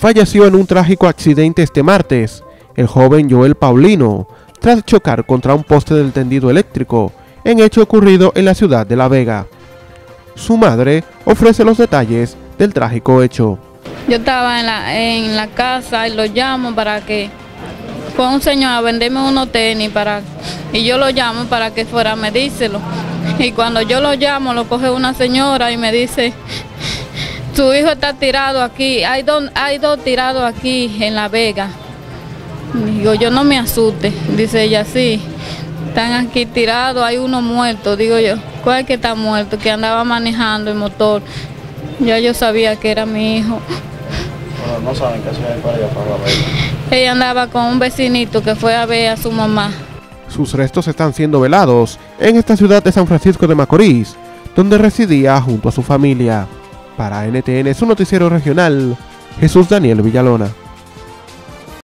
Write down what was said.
falleció en un trágico accidente este martes. El joven Joel Paulino, tras chocar contra un poste del tendido eléctrico, en hecho ocurrido en la ciudad de La Vega. Su madre ofrece los detalles del trágico hecho. Yo estaba en la, en la casa y lo llamo para que fue un señor a venderme unos tenis para y yo lo llamo para que fuera a medírselo. Y cuando yo lo llamo, lo coge una señora y me dice, su hijo está tirado aquí, hay dos, hay dos tirados aquí en La Vega. Digo, yo no me asuste, dice ella, sí, están aquí tirados, hay uno muerto, digo yo, ¿cuál es que está muerto? Que andaba manejando el motor. Ya yo sabía que era mi hijo. no saben qué hacía para allá para La Vega. Ella andaba con un vecinito que fue a ver a su mamá. Sus restos están siendo velados en esta ciudad de San Francisco de Macorís, donde residía junto a su familia. Para NTN, su noticiero regional, Jesús Daniel Villalona.